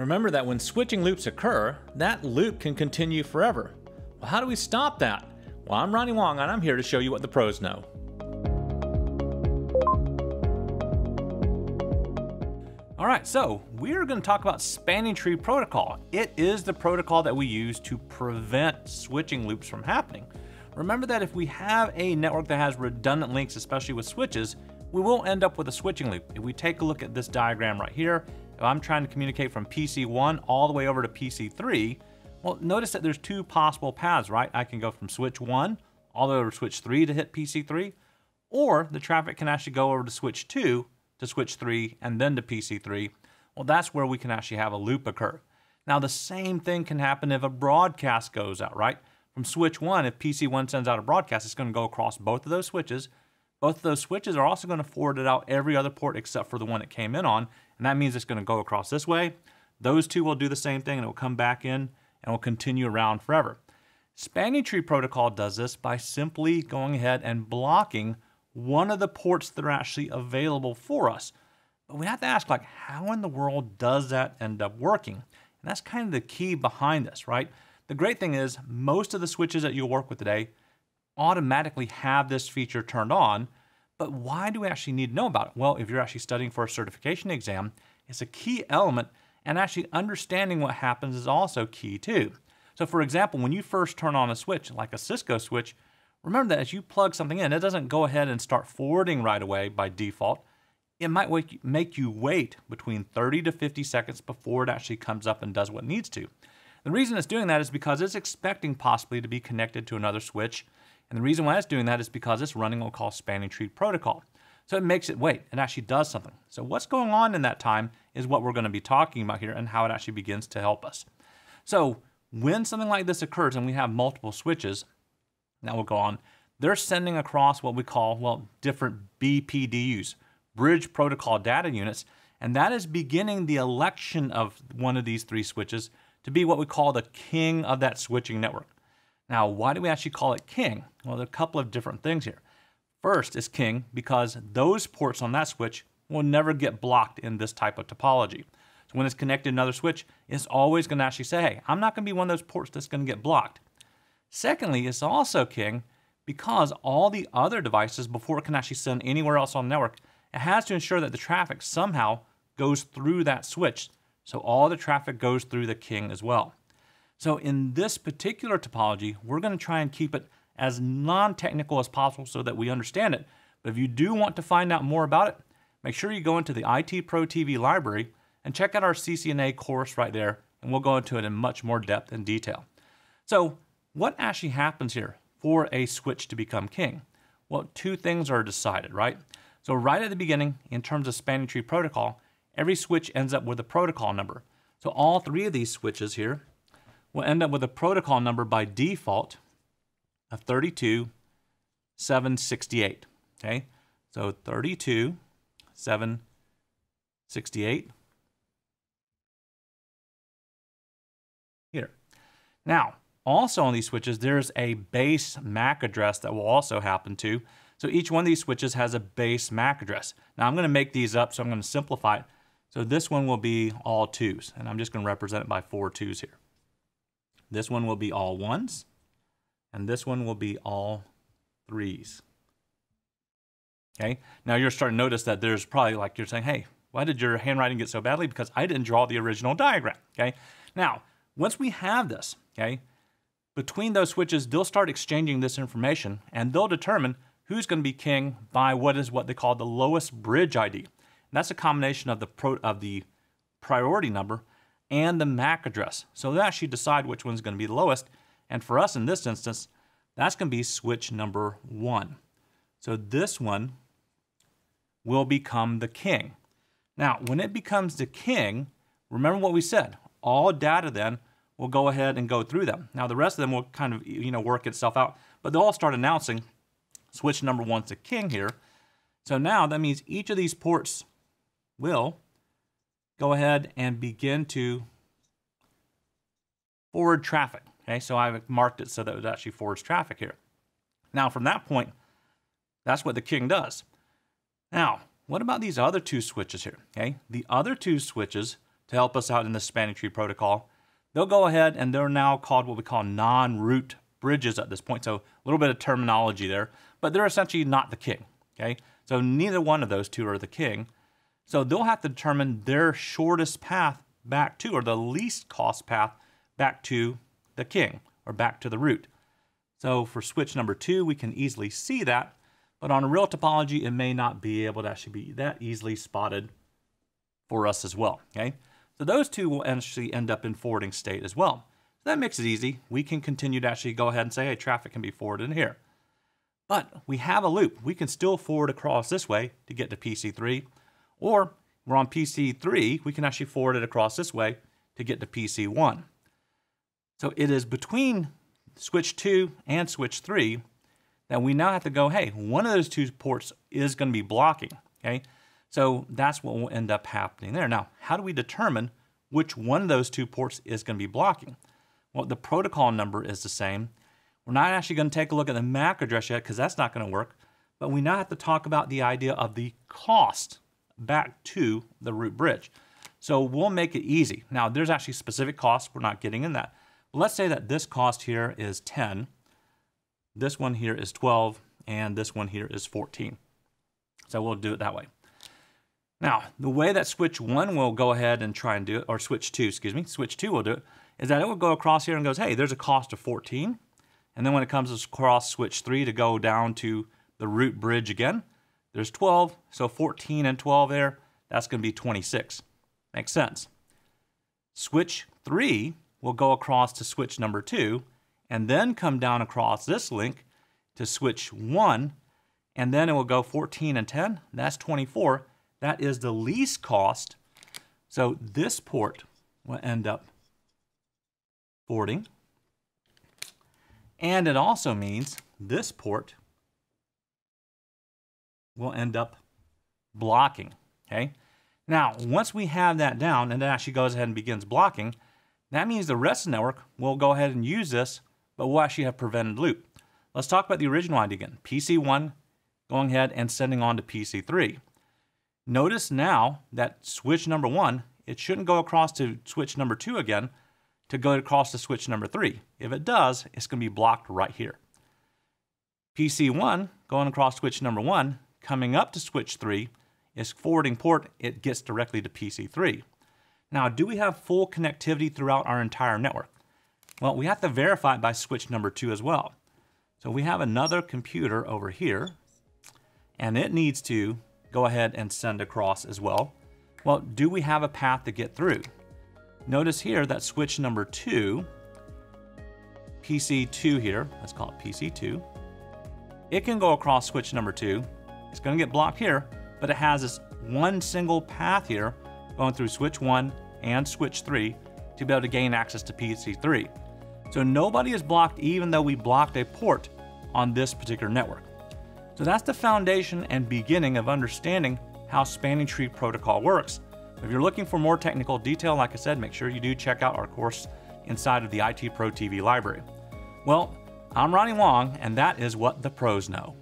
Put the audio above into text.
Remember that when switching loops occur, that loop can continue forever. Well, how do we stop that? Well, I'm Ronnie Wong and I'm here to show you what the pros know. All right, so we're going to talk about spanning tree protocol. It is the protocol that we use to prevent switching loops from happening. Remember that if we have a network that has redundant links, especially with switches, we will end up with a switching loop. If we take a look at this diagram right here, if I'm trying to communicate from PC1 all the way over to PC3, well, notice that there's two possible paths, right? I can go from switch 1 all the way over to switch 3 to hit PC3, or the traffic can actually go over to switch 2 to switch 3 and then to PC3. Well, that's where we can actually have a loop occur. Now, the same thing can happen if a broadcast goes out, right? From switch 1, if PC1 sends out a broadcast, it's going to go across both of those switches. Both of those switches are also going to forward it out every other port except for the one it came in on, and that means it's going to go across this way. Those two will do the same thing and it will come back in and will continue around forever. Spanning tree protocol does this by simply going ahead and blocking one of the ports that are actually available for us. But we have to ask like how in the world does that end up working? And that's kind of the key behind this, right? The great thing is most of the switches that you'll work with today automatically have this feature turned on but why do we actually need to know about it? Well, if you're actually studying for a certification exam, it's a key element, and actually understanding what happens is also key too. So for example, when you first turn on a switch, like a Cisco switch, remember that as you plug something in, it doesn't go ahead and start forwarding right away by default. It might make you wait between 30 to 50 seconds before it actually comes up and does what it needs to. The reason it's doing that is because it's expecting possibly to be connected to another switch and the reason why it's doing that is because it's running what we call spanning tree protocol. So it makes it wait, it actually does something. So what's going on in that time is what we're going to be talking about here and how it actually begins to help us. So when something like this occurs and we have multiple switches, now we'll go on, they're sending across what we call, well, different BPDUs, Bridge Protocol Data Units, and that is beginning the election of one of these three switches to be what we call the king of that switching network. Now, why do we actually call it king? Well, there are a couple of different things here. First is king because those ports on that switch will never get blocked in this type of topology. So when it's connected to another switch, it's always going to actually say, hey, I'm not going to be one of those ports that's going to get blocked. Secondly, it's also king because all the other devices, before it can actually send anywhere else on the network, it has to ensure that the traffic somehow goes through that switch. So all the traffic goes through the king as well. So in this particular topology, we're going to try and keep it as non-technical as possible so that we understand it. But if you do want to find out more about it, make sure you go into the IT Pro TV library and check out our CCNA course right there, and we'll go into it in much more depth and detail. So what actually happens here for a switch to become king? Well, two things are decided, right? So right at the beginning, in terms of spanning tree protocol, every switch ends up with a protocol number. So all three of these switches here we'll end up with a protocol number by default of 32768. Okay, so 32768 here. Now, also on these switches, there's a base MAC address that will also happen to. So each one of these switches has a base MAC address. Now I'm going to make these up, so I'm going to simplify it. So this one will be all twos, and I'm just going to represent it by four twos here. This one will be all ones, and this one will be all threes. Okay, now you're starting to notice that there's probably like you're saying, hey, why did your handwriting get so badly? Because I didn't draw the original diagram. Okay, now once we have this, okay, between those switches, they'll start exchanging this information and they'll determine who's going to be king by what is what they call the lowest bridge ID. And that's a combination of the pro, of the priority number and the MAC address. So that actually decide which one's going to be the lowest. And for us in this instance, that's going to be switch number one. So this one will become the king. Now, when it becomes the king, remember what we said. All data then will go ahead and go through them. Now, the rest of them will kind of, you know, work itself out, but they'll all start announcing switch number one's the king here. So now that means each of these ports will go ahead and begin to forward traffic. Okay, so I've marked it so that it actually forwards traffic here. Now from that point, that's what the king does. Now, what about these other two switches here? Okay, the other two switches to help us out in the spanning tree protocol. They'll go ahead and they're now called what we call non-root bridges at this point. So a little bit of terminology there, but they're essentially not the king, okay? So neither one of those two are the king. So they'll have to determine their shortest path back to, or the least cost path back to the king, or back to the root. So for switch number two, we can easily see that, but on a real topology, it may not be able to actually be that easily spotted for us as well, okay? So those two will actually end up in forwarding state as well. So that makes it easy. We can continue to actually go ahead and say, hey, traffic can be forwarded in here. But we have a loop. We can still forward across this way to get to PC3, or we're on PC3, we can actually forward it across this way to get to PC1. So it is between switch 2 and switch 3 that we now have to go, hey, one of those two ports is going to be blocking, okay? So that's what will end up happening there. Now, how do we determine which one of those two ports is going to be blocking? Well, the protocol number is the same. We're not actually going to take a look at the MAC address yet because that's not going to work. But we now have to talk about the idea of the cost back to the root bridge. So we'll make it easy. Now, there's actually specific costs. We're not getting in that. But let's say that this cost here is 10, this one here is 12, and this one here is 14. So we'll do it that way. Now, the way that switch 1 will go ahead and try and do it, or switch 2, excuse me, switch 2 will do it, is that it will go across here and goes, hey, there's a cost of 14. And then when it comes across switch 3 to go down to the root bridge again, there's 12. So 14 and 12 there, that's going to be 26. Makes sense. Switch 3 will go across to switch number 2 and then come down across this link to switch 1 and then it will go 14 and 10. That's 24. That is the least cost. So this port will end up forwarding. And it also means this port will end up blocking, okay? Now, once we have that down and it actually goes ahead and begins blocking, that means the rest of the network will go ahead and use this, but we'll actually have prevented loop. Let's talk about the original ID again. PC1 going ahead and sending on to PC3. Notice now that switch number one, it shouldn't go across to switch number two again, to go across to switch number three. If it does, it's going to be blocked right here. PC1 going across switch number one, coming up to switch three, is forwarding port, it gets directly to PC3. Now, do we have full connectivity throughout our entire network? Well, we have to verify it by switch number two as well. So we have another computer over here, and it needs to go ahead and send across as well. Well, do we have a path to get through? Notice here that switch number two, PC2 here, let's call it PC2, it can go across switch number two. It's gonna get blocked here, but it has this one single path here going through switch one and switch three to be able to gain access to PC3. So nobody is blocked even though we blocked a port on this particular network. So that's the foundation and beginning of understanding how spanning tree protocol works. If you're looking for more technical detail, like I said, make sure you do check out our course inside of the IT Pro TV library. Well, I'm Ronnie Wong, and that is what the pros know.